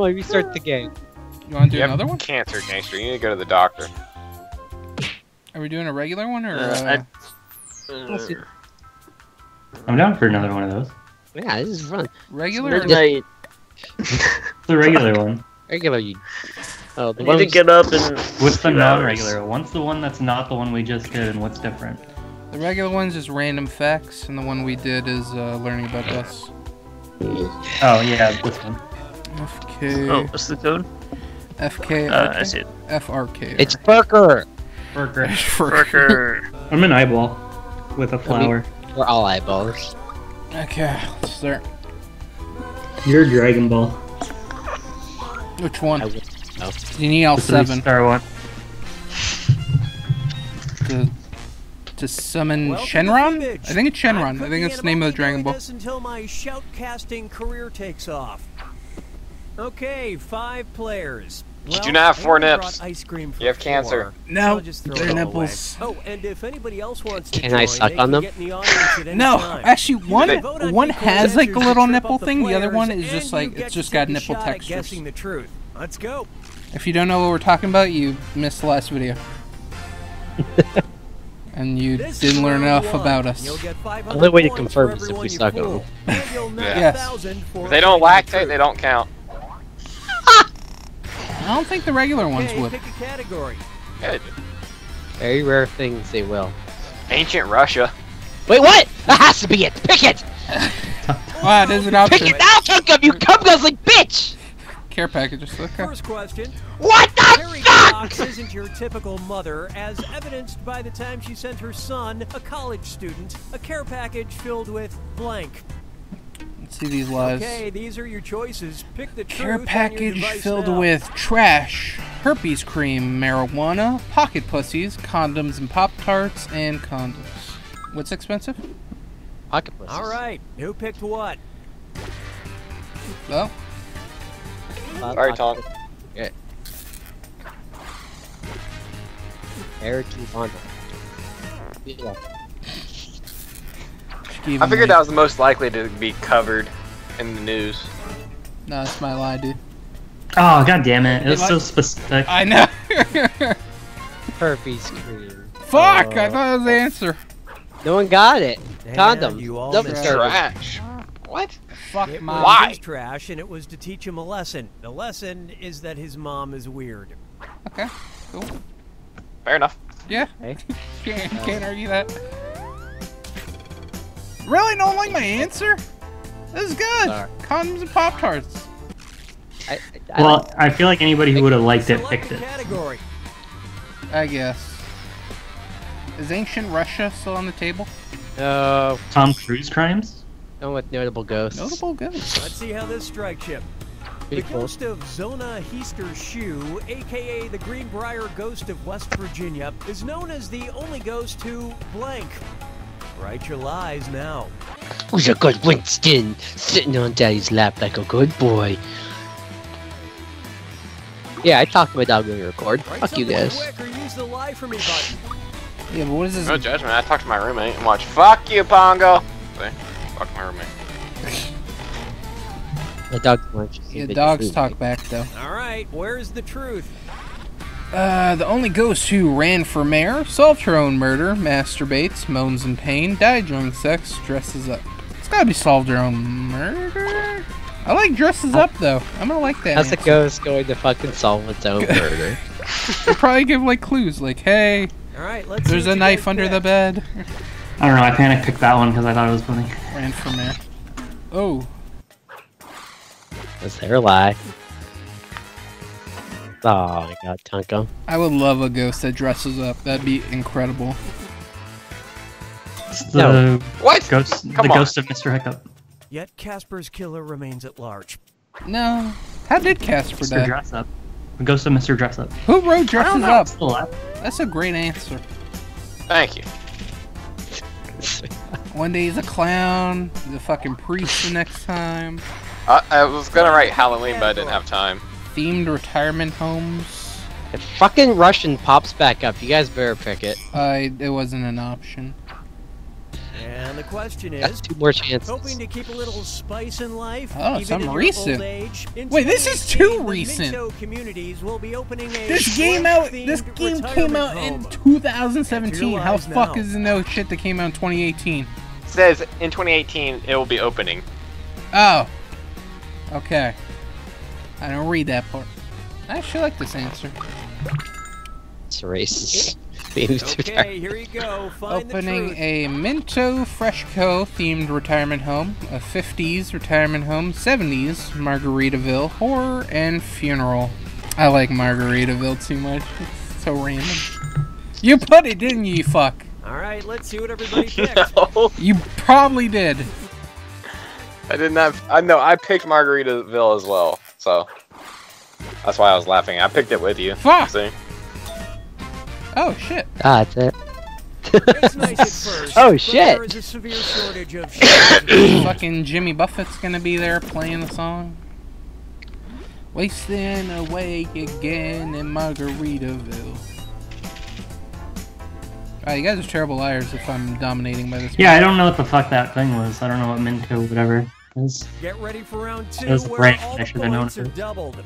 Come on, restart the game. You want to do You have another one? cancer, gangster. You need to go to the doctor. Are we doing a regular one or? Uh, Uh, Let's I'm down for another one of those. Yeah, this is fun. regular? Or Midnight. The regular one. Regular, you. Oh, the I need to get up and. What's the non-regular? What's the one that's not the one we just did, and what's different? The regular one's is random facts, and the one we did is uh, learning about us. Oh yeah, this one. FK. Oh, what's the code? FK. Uh, I see it. FRK. It's Burger. Burger. Worker. I'm an eyeball with a flower. We're all eyeballs. Okay, let's start. You're Dragon Ball. Which one? I would know. You need all seven. three-star one. to to summon Welcome Shenron. Fibbage. I think it's Shenron. I think it's the name of the Dragon Ball. until my shoutcasting career takes off. Okay, five players. You Well, do not have four Aaron brought nips. Ice cream You have cancer. No, I'll just throw they're nipples. away. Oh, and if anybody else wants to Can I suck on them? the audience at any No, time. actually, one You can vote on one equal has like a little nipple the thing. The other one is just like it's just got nipple shot at textures. Guessing the truth. Let's go. If you don't know what we're talking about, you missed the last video. and you This didn't learn enough one. about us. You'll get 500 Only way to confirm for is if we suck on fool. And Yes. If they don't finding the lactate, they don't count. I don't think the regular ones would. pick a category. Good. Very rare things they will. Ancient Russia. Wait, what? That has to be it. Pick it. Wow, there's an option. Pick option. it now, Tunkum. You cum guzzling bitch. Care packages. Okay. First question. What the Carrie fuck? Cox isn't your typical mother, as evidenced by the time she sent her son, a college student, a care package filled with blank. Let's see these lies. Okay, these are your choices. Pick the Care truth on your package filled now. with trash, herpes cream, marijuana, pocket pussies, condoms and pop tarts, and condoms. What's expensive? Pocket pussies. All right, who picked what? Oh, Uh, Sorry, pocket Tom. pussies. Okay. Eric Ivana. Yeah. She I figured like- that was the most likely to be covered in the news. No, that's my lie, dude. Oh god damn it! It was so specific. I know. Herpes cream. Fuck! I Oh. thought it was the answer. No one got it. And Condom. you all Double missed. Trash. What? Fuck It my. was Why? trash, and it was to teach him a lesson. The lesson is that his mom is weird. Okay. Cool. Fair enough. Yeah. Okay. Can't, can't argue that. Really? Don't like my answer? This is good. Sorry. Condoms and pop tarts. I, I, well, I feel like anybody who would have liked it picked a it. category. I guess. Is ancient Russia still on the table? no. Tom Cruise crimes? No with notable ghosts. Notable ghosts. Let's see how this strikes you. The ghost of Zona Heaster Shue, aka the Greenbrier Ghost of West Virginia, is known as the only ghost who blank. Write your lies now. Who's a good Winston? Sitting on daddy's lap like a good boy. Yeah, I talked about dog going to record. Write Fuck you guys. use the lie for me button. Yeah, but what is this? No judgment. I talked to my roommate and watched Fuck You, Pongo. See? Fuck my roommate. The dog wants to see Yeah, dogs talk back though. All right, where's the truth? Uh, the only ghost who ran for mayor, solved her own murder, masturbates, moans in pain, died during sex, dresses up. It's gotta be solved her own murder. I like dresses up though. I'm gonna like that. How's the ghost going to fucking solve its own murder? They'll probably give like clues, like, hey, All right, let's. there's a knife guys under the bed. I don't know. I panic picked that one because I thought it was funny. Ran for mayor. Oh, Was there a lie. Oh my god, Tonko. I would love a ghost that dresses up. That'd be incredible. It's the No. What? ghost, Come the on. ghost of Mr. Hiccup. Yet Casper's killer remains at large. No. How did Casper Mr. die? Dress Up. The ghost of Mr. Dress Up. Who wrote I dresses don't know. up? It's still alive. That's a great answer. Thank you. One day he's a clown, he's a fucking priest the next time. I, I was gonna write Halloween, but I didn't have time. Themed retirement homes. If fucking Russian pops back up, you guys better pick it. I it wasn't an option. And the question Got is, two more chances. hoping to keep a little spice in life, Oh, even some in recent. old age? Wait, this is too recent. Communities will be opening a This game out. This game came out in 2017. How lives fuck now. is the no shit that came out in 2018? says in 2018 it will be opening. Oh. Okay. I don't read that part. I actually like this answer. It's racist. Themes Okay, here you go. Find Opening the truth. a Minto Freshco themed retirement home, a 50s retirement home, 70s Margaritaville, horror, and funeral. I like Margaritaville too much. It's so random. You put it, didn't you, you fuck? All right, let's see what everybody picked. no, You probably did. I did not. I know I picked Margaritaville as well, so that's why I was laughing. I picked it with you. Fuck! See? Oh, shit. Ah, that's it. It's nice at first. Oh, but shit. There is a severe shortage of. Fucking Jimmy Buffett's gonna be there playing the song. Wasting away again in Margaritaville. Ah, you guys are terrible liars if I'm dominating by this. Yeah, I don't know what the fuck that thing was. I don't know what Minto whatever is. Get ready for round two, It a where brand. all I the should've known points are it. doubled.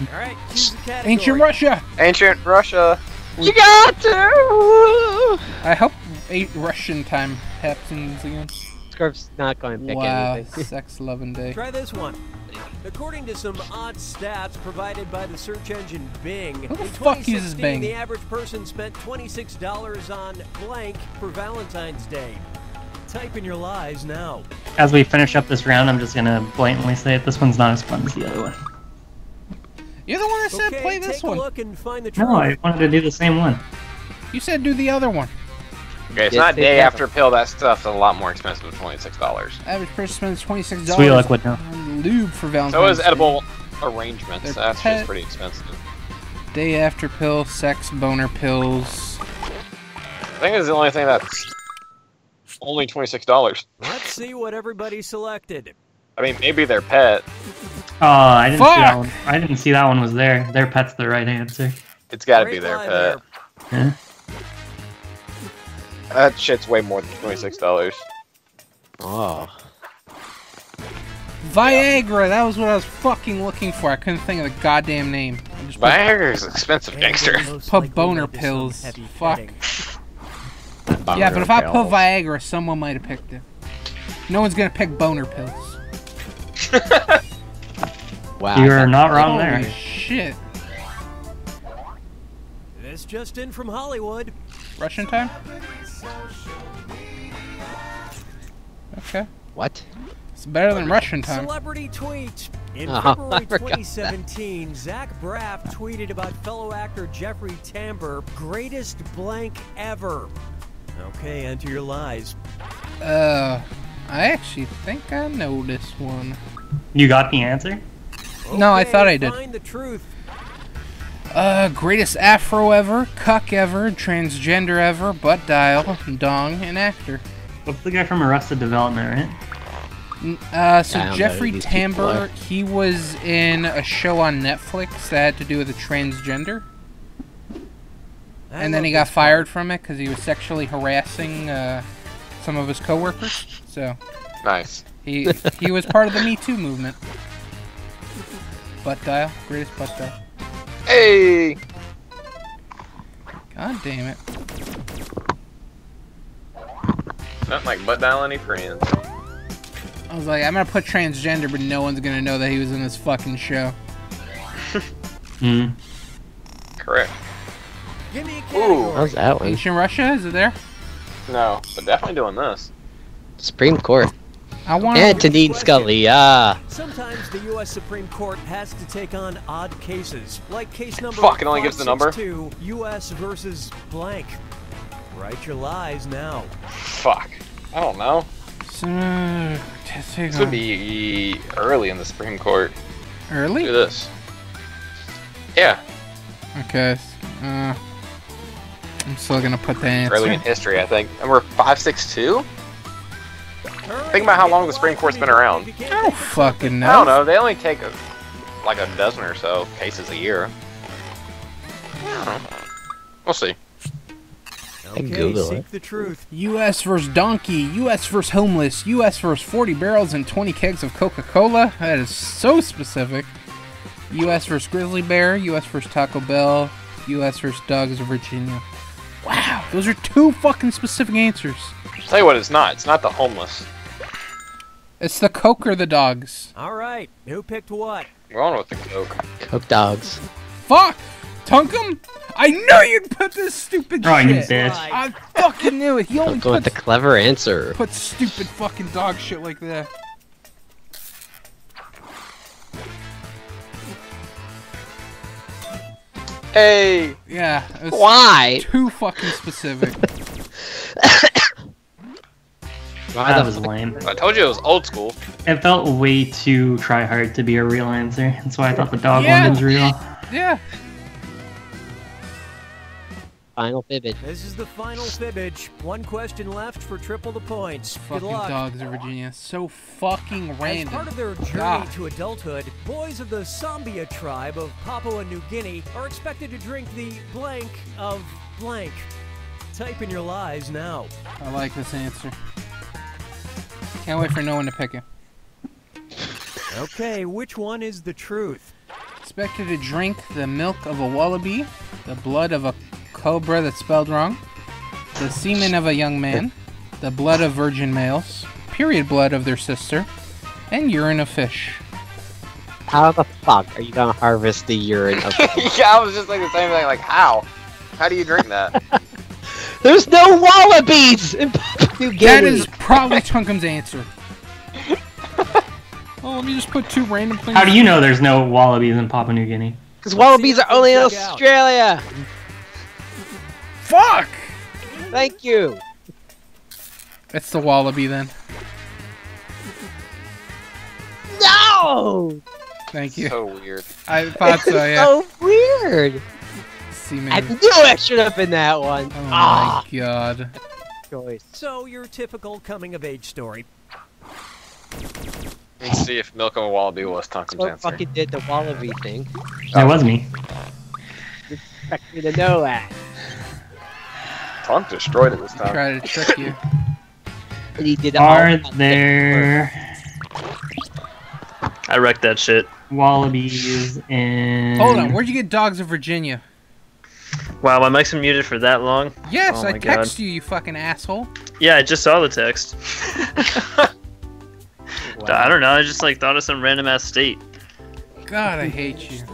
All right, choose the category. Ancient Russia. Ancient Russia. You got to. I hope eight Russian time happens again. Scarf's not going to pick Wow, anything. sex loving day. Try this one. According to some odd stats provided by the search engine Bing, Who the in fuck uses 2016, Bing? the average person spent $26 on blank for Valentine's Day. Type in your lies now. As we finish up this round, I'm just gonna blatantly say it. This one's not as fun as the other one. You're the one that said Okay, play this one. look and find the truth. No, I wanted to do the same one. You said do the other one. Okay, it's Yes, not day have after pill. That stuff's a lot more expensive than twenty six dollars. Average person spends twenty six Sweet dollars luck with no. on lube for Valentine's. So is Day. edible arrangements. They're That's just pretty expensive. Day after pill, sex boner pills. I think it's the only thing that's only twenty six dollars. Let's see what everybody selected. I mean, maybe their pet. Oh, I didn't see that one. I didn't see that one was there. Their pet's the right answer. It's got to be their pet. there. Yeah. That shit's way more than twenty six dollars. Oh. Viagra. That was what I was fucking looking for. I couldn't think of the goddamn name. I just put Viagra's expensive, gangster. they most Put boner led to some pills. heavy Fuck. Petting. Yeah, but if I put Viagra, someone might have picked it. No one's gonna pick boner pills. Wow. You're not wrong Holy there. shit. This just in from Hollywood. Russian time? Okay. What? It's better than Russian time. Celebrity tweet. In Oh, February forgot that. 2017, Zach Braff tweeted about fellow actor Jeffrey Tambor, greatest blank ever. Okay, enter your lies. Uh, I actually think I know this one. You got the answer? No, I thought I did. Find the truth. Uh, greatest afro ever, cuck ever, transgender ever, butt dial, dong, and actor. What's the guy from Arrested Development, right? Uh, so I don't know Jeffrey who these people are. Tambor, he was in a show on Netflix that had to do with a transgender, I and then he got fired part. from it because he was sexually harassing uh, some of his coworkers. So Nice. he he was part of the Me Too movement. Butt dial, greatest butt dial. Hey. God damn it. Nothing like butt dial any friends. I was like, I'm gonna put transgender, but no one's gonna know that he was in this fucking show. Hmm. Correct. Give me a Ooh. How's that one? Ancient Russia, is it there? No, but definitely doing this. Supreme Court. I want. Antonin Scalia. Sometimes the U.S. Supreme Court has to take on odd cases, like case number. Fuck, it only gives the number? 562, U.S. versus blank. Write your lies now. Fuck. I don't know. So, take This would be early in the Supreme Court. Look early. at this. Yeah, Okay. Uh, I'm still gonna put the answer. early in history, I think. Number 562? Think about how long the Supreme Court's been around. I don't fucking know. I don't know. They only take a, like a dozen or so cases a year. I. We'll see. can Okay, Google seek it. the truth. U.S. versus donkey, U.S. versus homeless, U.S. versus 40 barrels and 20 kegs of Coca-Cola. That is so specific. U.S. versus grizzly bear, U.S. versus Taco Bell, U.S. versus dogs of Virginia. Wow, those are two fucking specific answers. Tell you what, it's not. It's not the homeless. It's the Coke or the dogs. All right, who picked what? We're on with the coke. Coke dogs. Fuck! Tunkum! I knew you'd put this stupid Oh, you shit. bitch. I fucking knew it. He only Tunkum with the clever answer. Put stupid fucking dog shit like that. Hey! Yeah, it was Why? too fucking specific. Why That the was fuck- lame. I told you it was old school. It felt way too try hard to be a real answer. That's why I thought the dog Yeah. one was real. yeah. Final fibbage. This is the final fibbage. One question left for triple the points. Good Fucking luck. dogs of Virginia. So fucking random. As random. part of their journey God. to adulthood, boys of the Sambia tribe of Papua New Guinea are expected to drink the blank of blank. Type in your lies now. I like this answer. Can't wait for no one to pick it. Okay, which one is the truth? Expected to drink the milk of a wallaby, the blood of a cobra that's spelled wrong, the semen of a young man, the blood of virgin males, period blood of their sister, and urine of fish. How the fuck are you gonna harvest the urine of? yeah, I was just like the same thing. Like, how? How do you drink that? There's no wallabies in Papua New Guinea. That is probably Tunkum's answer. Oh, let me just put two random things. How do you know there's no wallabies in Papua New Guinea? because wallabies are only in Australia. out. Australia. Fuck! Thank you. It's the wallaby then. No. Thank you. so weird. I thought so, yeah. so weird. Semen. I knew I should have been that one. Oh Ah, my god. choice. So, your typical coming of age story. Let's see if Milk of a Wallaby was Tunkum's So answer. fucking did the wallaby thing. That was me. Expect me to know that. Tunk destroyed it this time. Try to trick you. And he did Are there I wrecked that shit. wallabies in? Hold on, where'd you get dogs of Virginia? Wow, my mic's been muted for that long. Yes, Oh I texted God. you, you fucking asshole. Yeah, I just saw the text. I don't know. I just like thought of some random ass state. God, I hate you.